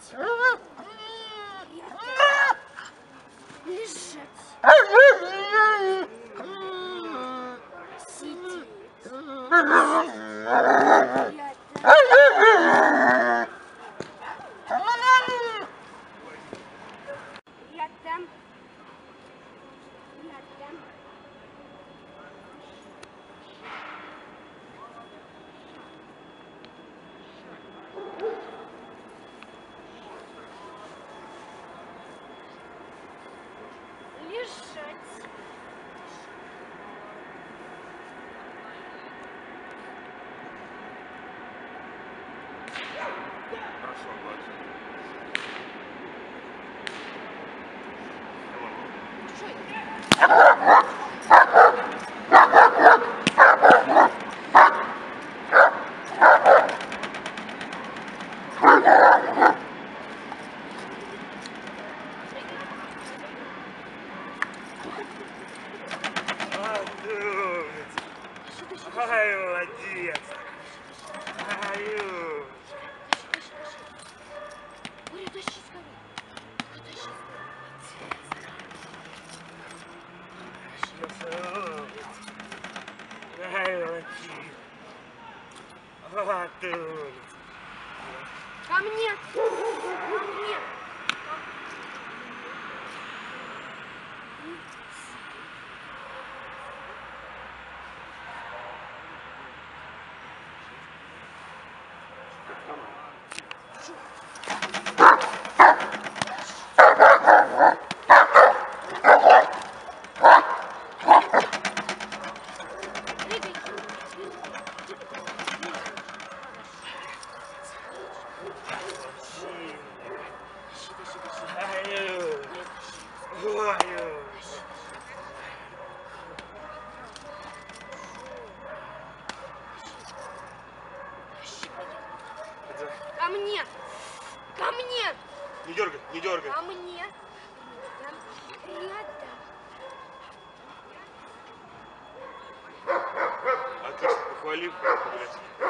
Лежать. Лежать. Сидеть. Ай, молодец. А, ты умница. Ко мне. Ко мне. Прыгай. Ко мне. Ко мне. Не дергай, не дергай. Ко мне. Рядом. Отлично, похвали, блядь.